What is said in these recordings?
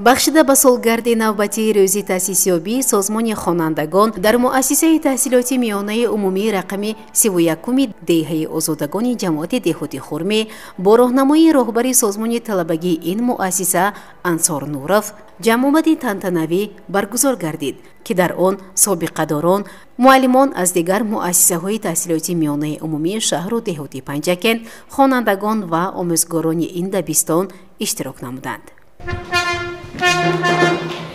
бахшида ба солгарди навбатии рӯзи таъсисёбии созмони хонандагон дар муассисаи таҳсилоти миёнаи умумии рақами сивуякуми деҳаи озодагони ҷамоати деҳоти хурмӣ бо роҳнамоии роҳбари созмони талабагии ин муассиса ансор нуров ҷамъомади тантанавӣ баргузор гардид ки дар он собиқадорон муаллимон аз дигар муассисаҳои таҳсилоти миёнаи умумии шаҳру деҳоти панҷакен хонандагон ва омӯзгорони ин дабистон иштирок намуданд Thank you.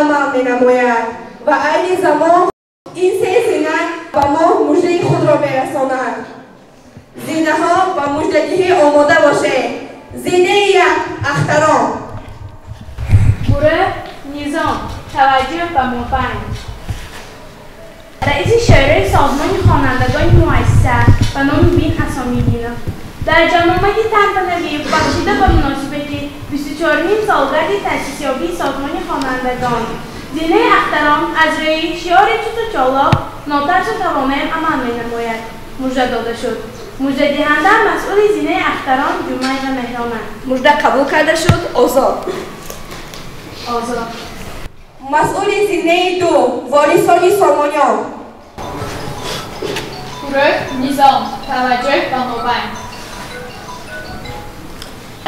Амал менамояд ва айни замон ин се зина ба мо муждаи худро мерасонад. Зинаҳо ба муждагиҳӣ омода бошед. Зинаи як ахтарон. Бура низом таваҷҷӯҳ ба мобайн раиси шӯраи созмони хонандагони муассиса ба номи бин асомидинов дар ҷамъомади тантанавӣ бахшида ба муносибати бистучорумин солгарди таъсисёбии созмони хонандагон. Зинаи ахтарон аз рӯи шиёри чуту чолок нотарсу тавонаем амал менамояд. Мужда дода шуд. Муждадиҳанда масъули зинаи ахтарон ҷумай ва меҳронанд мужда қабул карда шуд озод. Озод. Масъули зинаи ду ворисони сомониён пурӯк низом таваҷҷӯҳ ба мобайн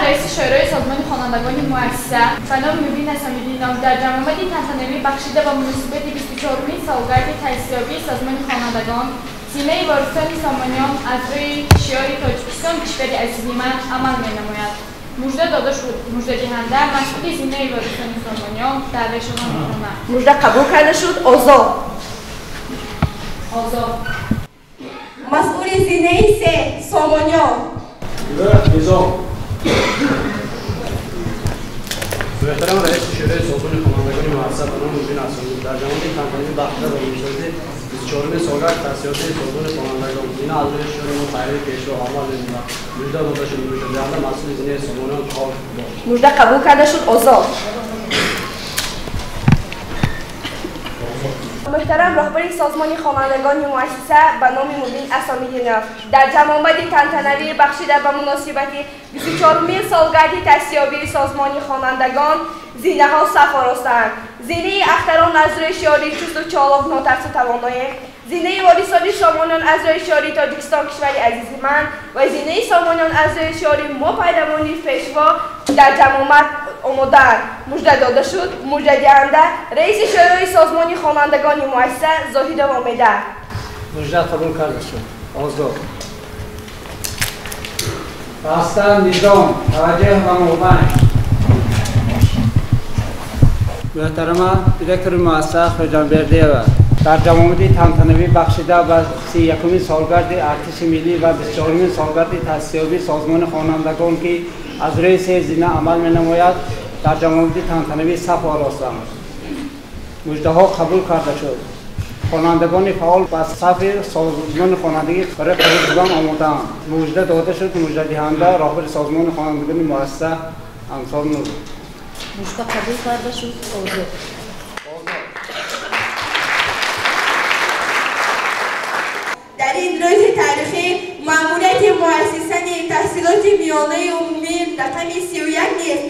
раиси шӯрои созмони хонандагони муассиса ба номи мубин асамидинов дар ҷамъомади тантанавӣ бахшида ба муносибати бистучорумин солгарди таъсисёбии созмони хонандагон симаи ворисони сомониён аз рӯи шиёри тоҷикистон кишвари азизи ман амал менамояд мужда дода шуд муждадиҳанда масъули зинаи ворисони сомониён даъве шумо мекунад мужда қабул карда шуд? Озод озод масъули зинаи се сомониён низом муҳтарам раиси шӯраи созмони хонандагони муассисат ба номи мубин асонид дар ҷамоати кампании бахшида ба муносибати бистучорумин солгарди таъсисёти созмони хонандагон зина аз рӯи шӯри мо пайрави пешро амал мемуда мужда дода шуд муждадиҳанда масъули зинаи сомониён ҳол мужда қабул муҳтарам роҳбари созмони хонандагони муассиса ба номи мубин асомидинов дар ҷамъомади тантанавӣ бахшида ба муносибати бистучорумин солгарди таъсисёбии созмони хонандагон зинаҳо саф оростанд. Зинаи ахтарон аз рӯи шиёри чусту чолок нотарсу тавоноем зинаи ворисони сомониён аз рӯи шиёри тоҷикистон кишвари азизи ман ва зинаи сомониён аз рӯи шиёри мо пайдавони пешво дар ҷамъомат омодаанд мужда дода шуд муждадиҳанда раиси шӯрои созмони хонандагони муассиса зоҳидов омеда мужда қабул карда шуд озод растан низом таваҷҷӯҳ ва мубайн муҳтарама директори муассиса хоҷанбердиева дар ҷамомади тантанавӣ бахшида ба си якумин солгарди артиши миллӣ ва бистчорумин солгарди таъсисёбии созмони хонандагон ки аз рӯи се зина амал менамояд дар ҷамомади тантанавӣ саф оростанд муждаҳо қабул карда шуд. хонандагони фаъол ба сафи созмони хонандагӣ барои қабул шудан омодаанд мужда дода шуд муждадиҳанда роҳбари созмони хонандагони муассиса ансор нур. мужда қабул карда шуд озод дар ин рӯзи таърихӣ маъмурияти муассисани таҳсилоти миёнаи умумии рақами сию як низ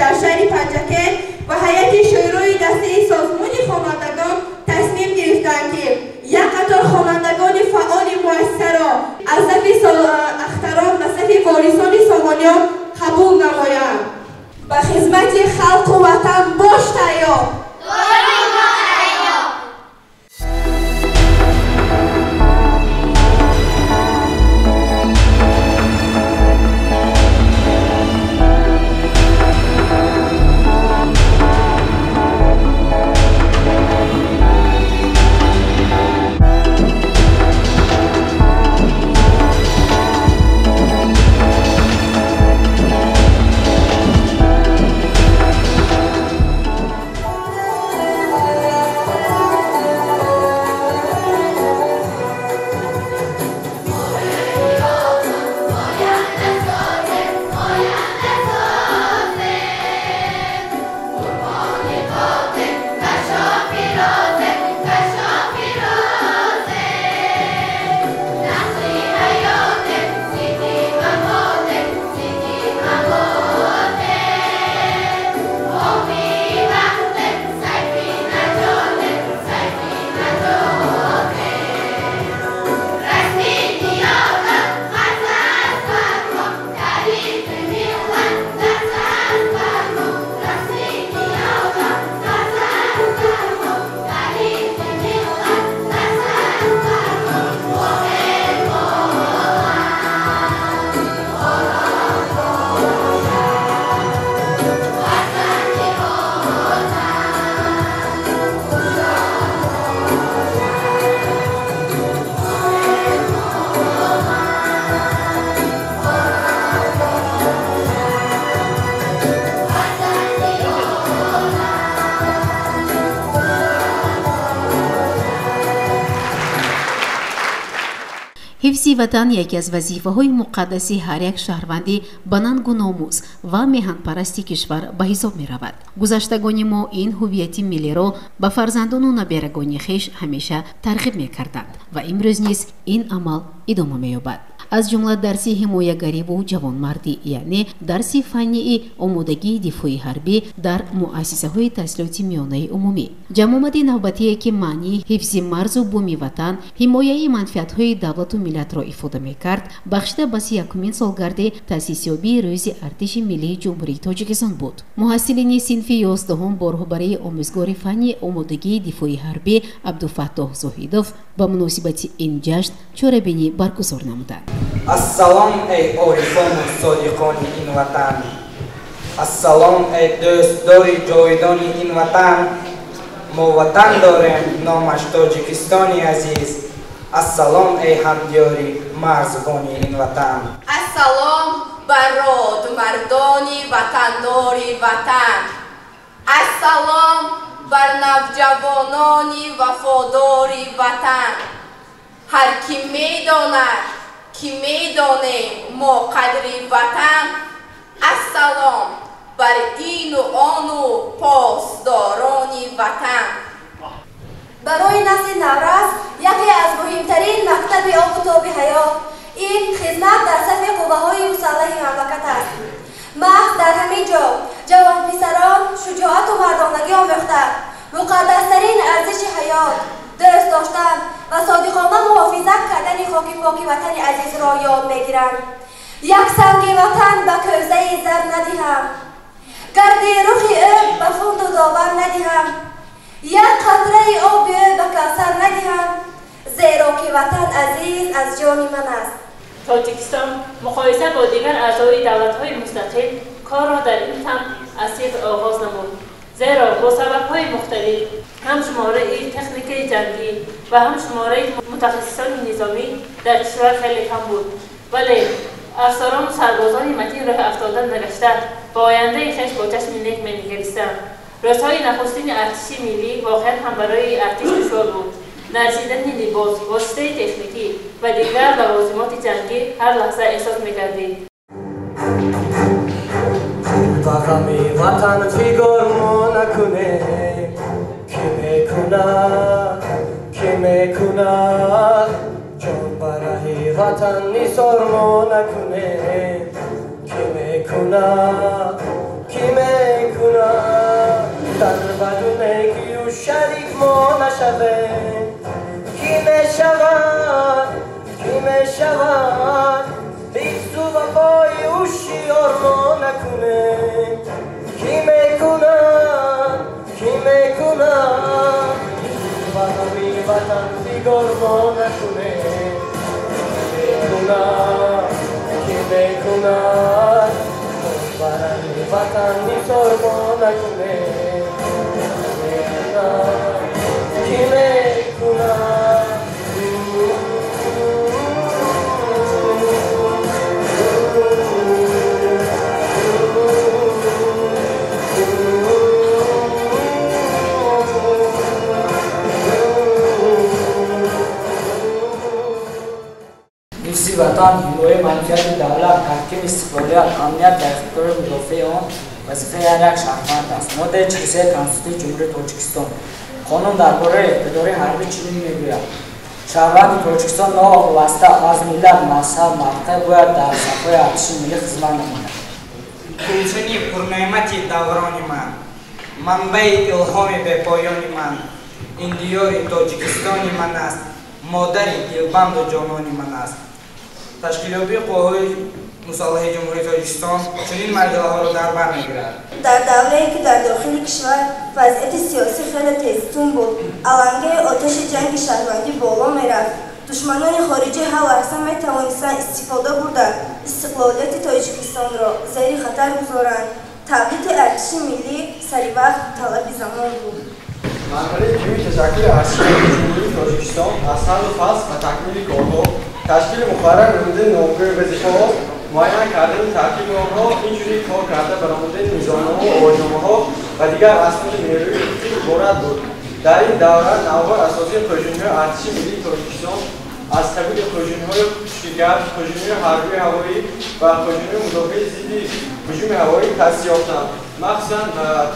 дар шаҳри панҷакен ва ҳайати шӯрои дастаи созмони хонандагон тасмим гирифтанд ки як қатор хонандагони фаъоли муассисаро аз ҳифзи ватан яке аз вазифаҳои муқаддаси ҳар як шаҳрванди ба нангу номус ва меҳанпарасти кишвар ба ҳисоб меравад. Гузаштагони мо ин ҳуввияти миллиро ба фарзандону наберагони хеш ҳамеша тарғиб мекарданд ва имрӯз низ ин амал идома меёбад аз ҷумла дарси ҳимоягариву ҷавонмардӣ яъне дарси фаннии омодагии дифои ҳарбӣ дар муассисаҳои таҳсилоти миёнаи умумӣ. Ҷамомади навбатие ки маънии ҳифзи марзу буми ватан ҳимояи манфиатҳои давлату миллатро ифода мекард бахшида ба си якумин солгарди таъсисёбии рӯзи артиши миллии ҷумҳурии тоҷикистон буд. Муҳассилини синфи ёздаҳум бо роҳбарии омӯзгори фанни омодагии дифои ҳарбӣ абдуфаттоҳ зоҳидов ба муносибати ин ҷашн чорабинӣ баргузор намуданд ассалом эй орифону содиқони ин ватан. Ассалом эй дӯстдори ҷовидони ин ватан. Мо ватан дорем номаш тоҷикистони азиз. Ассалом эй ҳамдиёри марзбони ин ватан. Ассалом барод мардони ватандори ватан. Ассалом бар навҷавонони вафодори ватан. Ҳар кӣ медонад ки медонем мо қадри ватан ассалом бар ину ону посдорони ватан. Барои насли наврас яке аз муҳимтарин мактаби обутоби ҳаёт ин хизмат дар сафи қувваҳои мусаллаҳи мамлакат аст. Маҳз дар ҳамин ҷо ҷавонписарон шуҷоату мардонагӣ омӯхта муқаддастарин арзиши ҳаёт дӯст доштан ва содиқона муҳофизат кардани хоки поки ватани азизро ёд мегиранд як санги ватан ба кӯзаи зар надиҳам гарди рухи ӯ ба фунду довар надиҳам як қатраи оби ӯ ба кавсар надиҳам зеро ки ватан азиз аз ҷони ман аст тоҷикистон муқоиса бо дигар аъзои давлатҳои мустақил корро дар ин там аз сифр оғоз намуд зеро бо сабабҳои мухталиф ҳам шумораи техникаи ҷангӣ ва ҳам шумораи мутахассисони низомӣ дар кишвар хеле кам буд вале афсарону сарбозони матин роҳи афтода нагашта ба ояндаи хеш бо чашми нек менигаристанд рӯзҳои нахустини артиши миллӣ воқеан ҳам барои артиш душвор буд нарсидани либос воситаи техникӣ ва дигар лавозимоти ҷангӣ ҳар лаҳза эҳсос мекардид ба ғами ватан фигор мо накунем ки мекунад ки мекунад ҷон ба раҳи ватан нисор мо накунем ки мекунад ки мекунад дар бадунегию шарик мо нашавем ки мешавад ки мешавад ҳифзу вафои ҳушиёр мо накунем ки мекунад ки мекунад? Ба ҳами ватан дигор мо накунем мекунад ки мекунад? Барани ватан нисор мо ватан ҳимояи манфиати давлат таҳкими истиқлолият амният дар ихтиёри мудофиаи он вазифаи ҳар як шаҳрванд аст. Моддаи чилисеи конститутсияи ҷумҳурии тоҷикистон. Қонун дар бораи иқтидори ҳарбӣ чунин мегӯяд. Шаҳрванди тоҷикистон новобаста аз миллат мазҳаб мавқеъ бояд дар сафҳои артиши миллӣ хизмат намояд. Кулчини пурнеъмати даврони ман манбаи илҳоми бепоёни ман ин диёри тоҷикистони ман аст модари дилбанду ҷонони ман аст ташкилёбии қувваҳои мусаллаҳи ҷумҳурии тоҷикистон чунин марҷалаҳоро дар бар мегирад? Дар даврае ки дар дохили кишвар вазъияти сиёсӣ хеле тезтун буд алангаи оташи ҷанги шаҳрвандӣ боло мерафт. Душманони хориҷӣ ҳар лаҳза метавонистанд истифода бурда истиқлолияти тоҷикистонро зери хатар гузоранд тавлиди артиши миллӣ саривақт талаби замон буд. Марҳалаи ҷӯи ташаккули аршии ҷумҳурии тоҷикистон аз ҳаллу фасл ва такмили корҳо ташкили муқаррар намудани номгӯи вазифаҳо муайян кардани таркиби онҳо инчунин кор карда баромадани низомнамо овозномаҳо ва дигар асноди нерӯи иборат буд дар ин давра навбар асосии қӯшуниҳои артиши миллии тоҷикистон аз қабили қӯшинҳои шикар қӯшинҳои ҳарбии ҳавоӣ ва қӯшинҳои мудофиаи зидди ҳуҷуми ҳавоӣ таъсис ёфтанд. Махсусан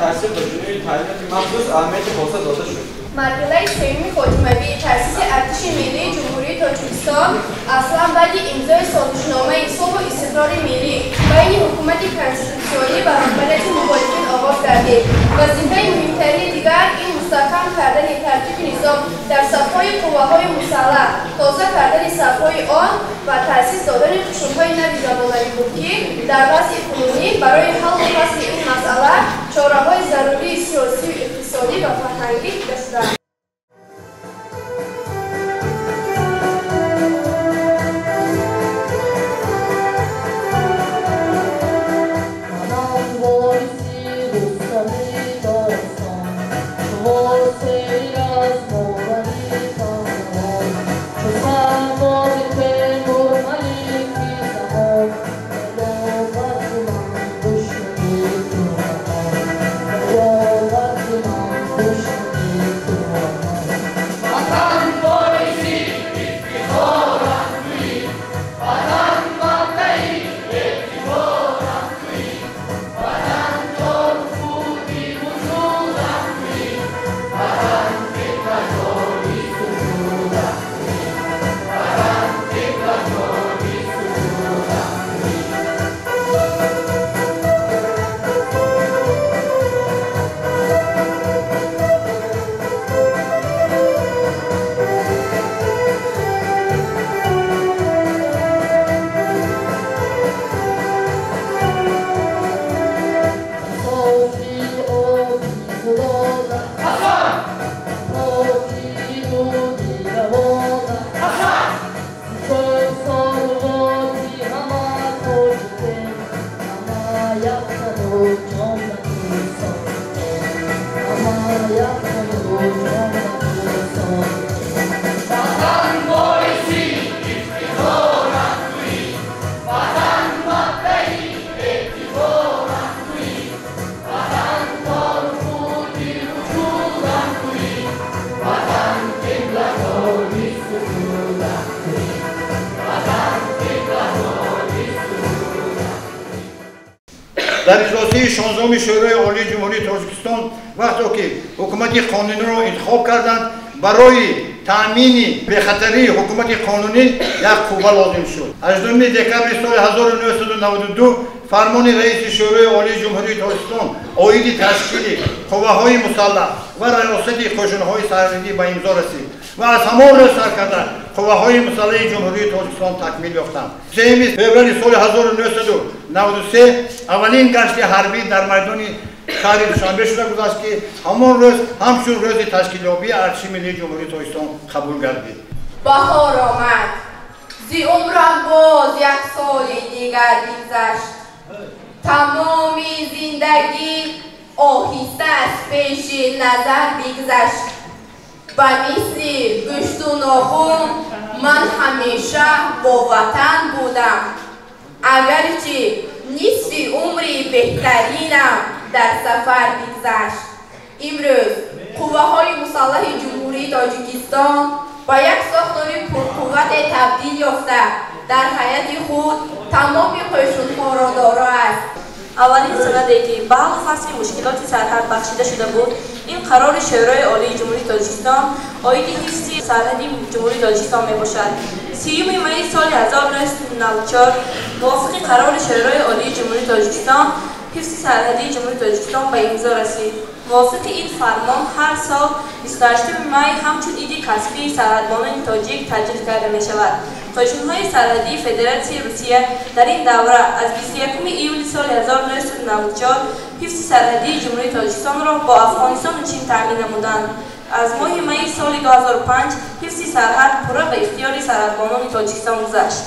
таъсир қӯшинҳои таълимоти махсус аҳамияти хоса дода шуд марҳилаи сеюми хотимавии таъсиси артиши миллии ҷумҳурии тоҷикистон аслан баъди имзои созишномаи сулҳу истиқрори миллӣ байни ҳукумати конститутсионӣ ва раҳбарияти мухолифин оғоз гардид вазифаи муҳимтарини дигар ин мустаҳкам кардани тартиби низом дар сафҳои қувваҳои мусаллаҳ тоза кардани сафҳои он ва таъсис додани қушунҳои нави забонавӣ буд ки дар вазъи кунунӣ барои ҳаллу фасли ин масъала чораҳои зарурии сиёсию дар иҷлосии шонздаҳуми шӯрои олии ҷумҳурии тоҷикистон вақте ки ҳукумати қонуниро интихоб карданд барои таъмини бехатарии ҳукумати қонунӣ як қувва лозим шуд. Аҷдуми декабри соли 1992 фармони раиси шӯрои олии ҷумҳурии тоҷикистон оиди ташкили қувваҳои мусаллаҳ ва раёсати қӯшунҳои сарҳадӣ ба имзо расид ва аз ҳамон рӯз сар карда қувваҳои мусаллаҳи ҷумҳурии тоҷикистон такмил ёфтанд. Семи феврали соли 1993 аввалин гашти ҳарбӣ дар майдони шаҳри душанбе шуда гузашт ки ҳамон рӯз ҳамчун рӯзи ташкилёбии артиши миллии ҷумҳурии тоҷикистон қабул гардид. Баҳор омад. Зи умрам боз як соли дигар бигзашт тамоми зиндагӣ оҳиста аз пеши назар бигзашт ба мисли гӯшту нохун ман ҳамеша бо ватан будам. Агарчи нисфи умри беҳтаринам дар сафар бигзашт имрӯз қувваҳои мусаллаҳи ҷумҳурии тоҷикистон ба як сохтори пурқуввате табдил ёфта дар ҳайати худ тамоми қӯшунҳоро доро аст аввалин санаде ки ба ҳаллу фасли мушкилоти сарҳад бахшида шуда буд ин қарори шӯрои олии ҷумҳурии тоҷикистон оиди ҳифзи сарҳади ҷумҳурии тоҷикистон мебошад сиюми майи соли 1994 мувофиқи қарори шӯрои олии ҷумҳурии тоҷикистон ҳифзи сарҳадии ҷумҳурии тоҷикистон ба имзо расид мувофиқи ин фармон ҳар сол 28 май ҳамчун иди касбии сарҳадбонони тоҷик таҷлил карда мешавад қошунҳои сарҳадии федератсияи русия дар ин давра аз 21 июли соли 1994 ҳифзи сарҳадии ҷумҳурии тоҷикистонро бо афғонистону чин таъмин намуданд аз моҳи майи соли 2005 ҳифзи сарҳад пурра ба ихтиёри сарҳадбонони тоҷикистон гузашт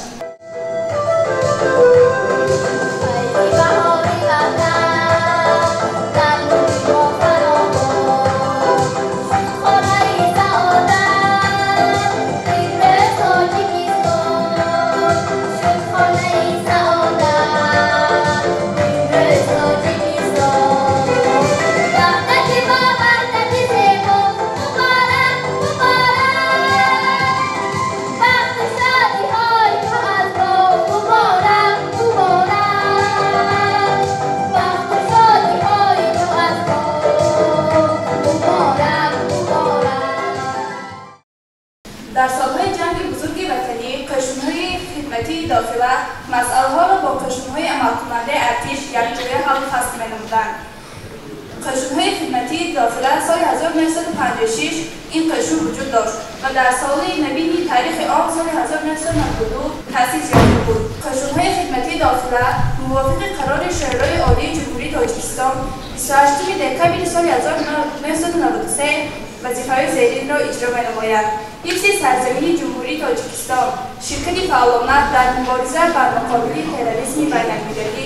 ҷумҳурии тоҷикистон ширкати фаъолона дар мубориза бар муқобили терроризми байналмилалӣ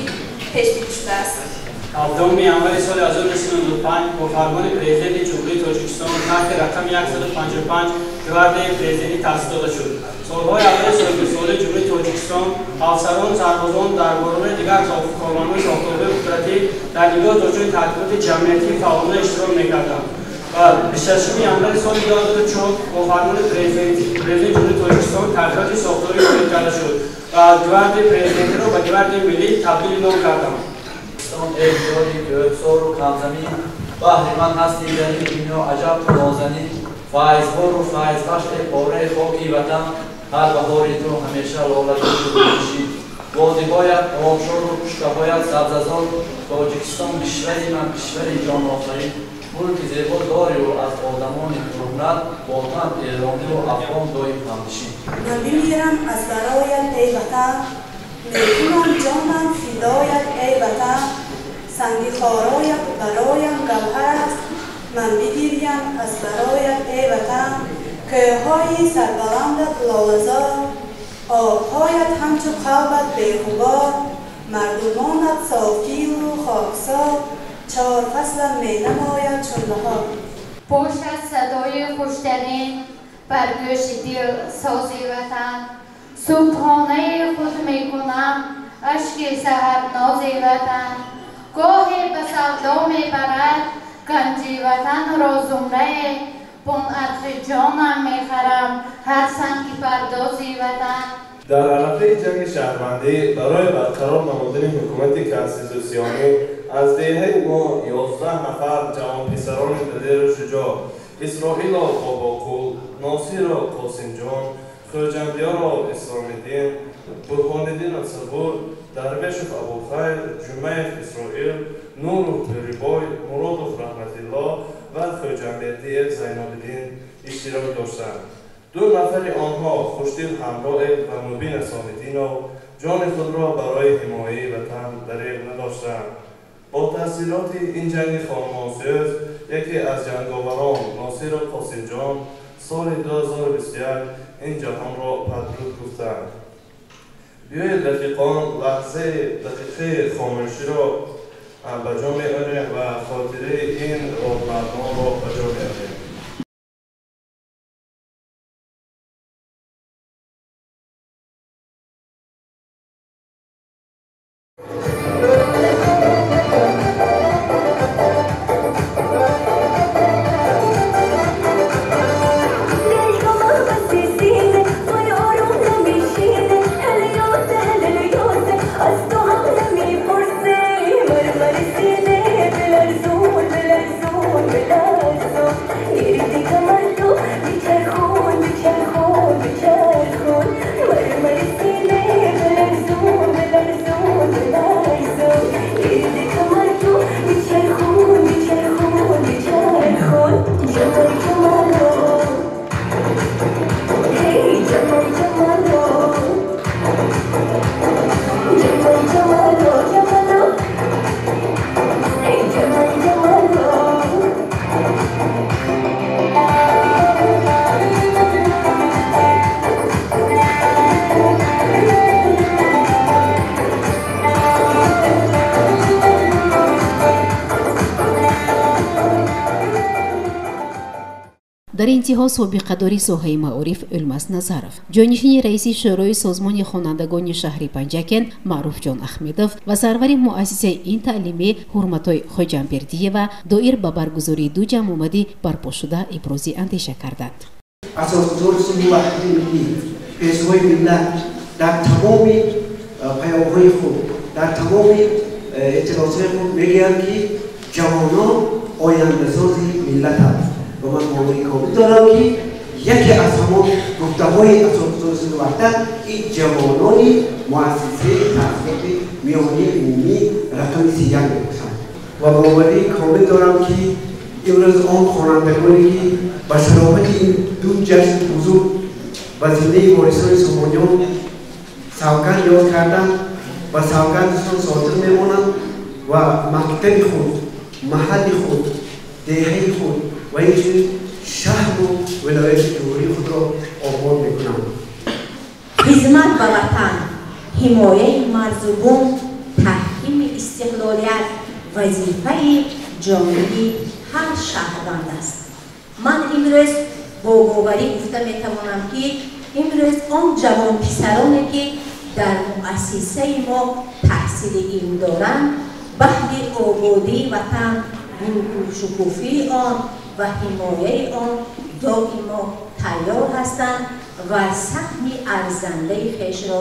пешбинӣ шудааст ҳафтуми январи соли 1995 бо фармони президенти ҷумҳурии тоҷикистон таҳти рақами 155 гвардияи президентӣ таъсис дода шуд солҳои аввали созишсолии ҷумҳурии тоҷикистон афсарон сарбозон дар бораи дигар кормандони софтоваи қудратӣ дар нигоҳ доштани таҳқиқоти ҷамъиятии фаъолона иштирок мекарданд ва бишашуми январи соли 2004 бо фармони президенти ҷумҳурии тоҷикистон тағйироти сохторӣ ворид карда шуд ва гвардияи президентиро ба гвардияи миллӣ табдили ном карданд ای جاری گرسار و کمزمین بحر من هستی در این دنیا عجب تو نازنین فایزبار و فایزبخش پاره خاکی وطن هر بهاری تو همیشه لالت تو بکشید وادی باید آبشار و پشکه باید سبززار تاجیکستان мулки зебо дорию аз одамони кӯҳнат вотан эронию афғон доим ҳамнишин ва бимирам аз бароят эй ватан мекунам ҷонам фидоят эй ватан санги хороят бароям гавҳар аст ман бигирям аз бароят эй ватан кӯҳҳои сарбаландат лолазор обҳоят ҳамчу қалбат бехубор мардумонат софтилу хоксор لالزار آبهایت همچو قلبت بیخوبار مردمانت صافی و خاکسار چهار فصلم می نماید چون بهار پشت از صدای خوشترین بر گوش دل سازی وطن صبحانه خود می کنم اشک سهر نازی وطن گاهی به سودا می برد گنجی وطن را زمره بون عطر جانم می خرم هر سنگی پردازی وطن در عرقه جنگ شهروندی برای برقرار نمودن حکومت کنستیتوسیونی аз деҳаи мо ёздаҳ нафар ҷавонписарони дилеру шуҷо исроҳило бобокул носиро қосимҷон хӯрҷандиёро исромиддин бурҳониддина сабур дарвешов абухайр ҷумаев исроил нуров бӯрибой муродов раҳматилло ва хӯрҷамбердиев зайнобиддин иштирок доштанд ду нафари онҳо хушдил ҳамроев ва мубина сомиддинов ҷони худро барои ҳимояи ватан дареғ надоштанд با تحصیلات این جنگ خانمانسیز یکی از جنگاوران ناصر قاسم جان سال 2021 این جهان را پدرود گفتند بیایید دقیقان لحظه دقیقه خاموشی را به جامعه و خاطره این راهبردان را به جامعه интиҳо собиқадори соҳаи маориф улмас назаров ҷонишини раиси шӯрои созмони хонандагони шаҳри панҷакен маъруфҷон ахмедов ва сарвари муассисаи ин таълимӣ ҳурматой хоҷамбердиева доир ба баргузории ду ҷамъомадӣ барпошуда ибрози андеша карданд. Асосгузори ваҳдати миллӣ пешвои миллат дар тамоми паёмҳои худ дар тамоми эътирозҳои худ мегӯянд ки ҷавонон ояндасози миллатанд ба ман маълуми комил дорам ки яке аз ҳамон гуфтаҳои асосгузори ваҳдат ин ҷавонони муассисаи таҳқиқи миёнии умумӣ рақами сиям мебошанд. Ва боварии комил дорам ки имрӯз он хонандагоне ки ба сароҳати ин ду ҷашни бузург ба зиндаи ворисони сомониён савганд ёд карданд ва савгандашон содиқ мемонанд ва мактаби худ маҳалли худ деҳаи худ ва инчунин шаҳру вилояти ҷумҳурии худро обод мекунанд хизмат ба ватан ҳимояи марзубон таҳкими истиқлолият вазифаи ҷонибӣ ҳар шаҳрванд аст ман имрӯз бо боварӣ гуфта метавонам ки имрӯз он ҷавонписароне ки дар муассисаи мо таҳсили илм доранд баҳри ободии ватан шукуфии он ва ҳимояи он доимо тайёр ҳастанд ва саҳми арзандаи хешро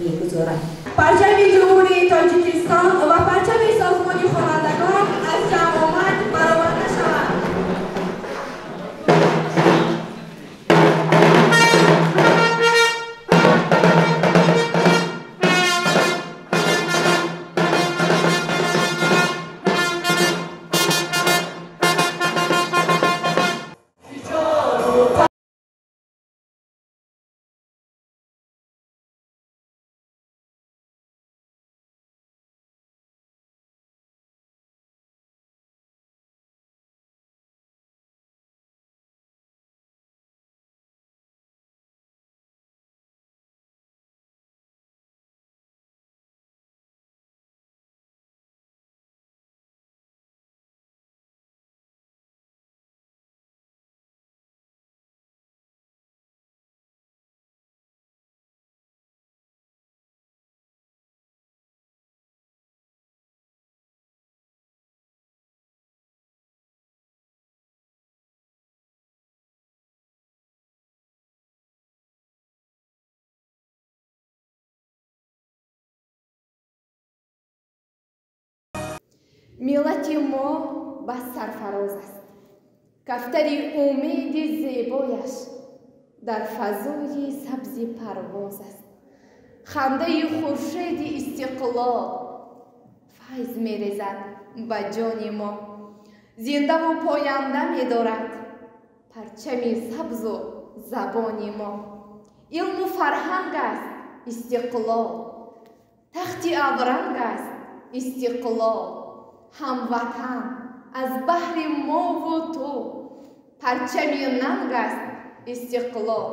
мегузоранд парчами ҷумҳурии тоҷикистон ва парчами созмони хонандагон аз ҷамъомад бароварда миллати мо ба сарфароз аст. Кафтари умеди зебояш дар фазои сабзи парвоз аст. Хандаи хуршеди истиқлол файз мерезад ба ҷони мо. Зиндаву поянда медорад парчами сабзу забони мо. Илму фарҳанг аст истиқлол. Тахти авранг аст истиқлол ҳамватан. Аз баҳри мову ту. Парчами нанг аст истиқлол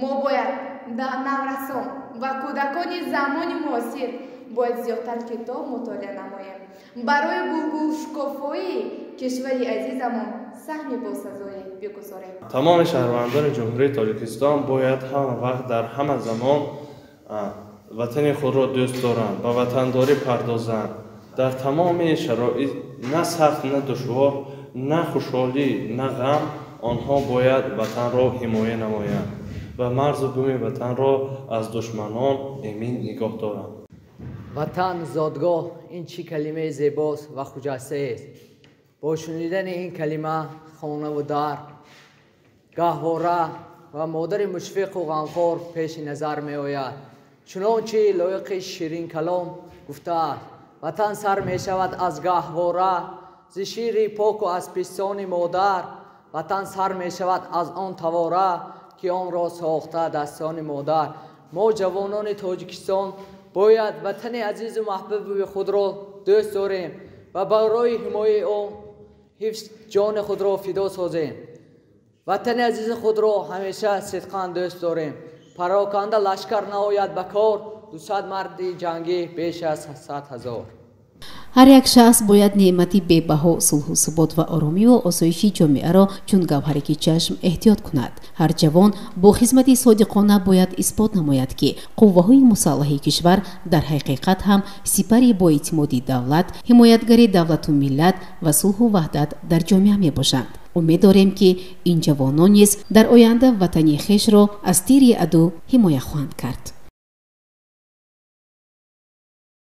мо бояд наврасон ва кӯдакони замони муосир бояд зиёдтар китоб мутолиа намоем. Барои гулгулшукофои кишвари азизамон саҳми босазоӣ бигузорем. Тамоми шаҳрвандони ҷумҳурии тоҷикистон бояд ҳама вақт дар ҳама замон ватани худро дӯст доранд ба ватандорӣ пардозанд дар тамоми шароит на сахт на душвор на хушҳолӣ на ғам онҳо бояд ватанро ҳимоя намоянд ва марзу буми ватанро аз душманон эмин нигоҳ доранд. Ватан зодгоҳ ин чӣ калимаи зебост ва хуҷастаест бо шунидани ин калима хонаву дар гаҳвора ва модари мушфиқу ғамхор пеши назар меояд. Чунончи лоиқи ширинкалом гуфтааст ватан сар мешавад аз гаҳвора зи шири поку аз пистони модар. Ватан сар мешавад аз он тавора ки онро сохта дастони модар. Мо ҷавонони тоҷикистон бояд ватани азизу маҳбуби худро дӯст дорем ва барои ҳимояи он ҳифз ҷони худро фидо созем. Ватани азизи худро ҳамеша сидқан дӯст дорем. Пароканда лашкар наояд ба кор дусад марди ҷангӣ беш аз сад ҳазор ҳар як шахс бояд неъмати бебаҳо сулҳу субот ва оромиву осоиши ҷомеаро чун гавҳареки чашм эҳтиёт кунад ҳар ҷавон бо хизмати содиқона бояд исбот намояд ки қувваҳои мусаллаҳи кишвар дар ҳақиқат ҳам сипари боэътимоди давлат ҳимоятгари давлату миллат ва сулҳу ваҳдат дар ҷомеа мебошанд умед дорем ки ин ҷавонон низ дар оянда ватани хешро аз тири аду ҳимоя хоҳанд кард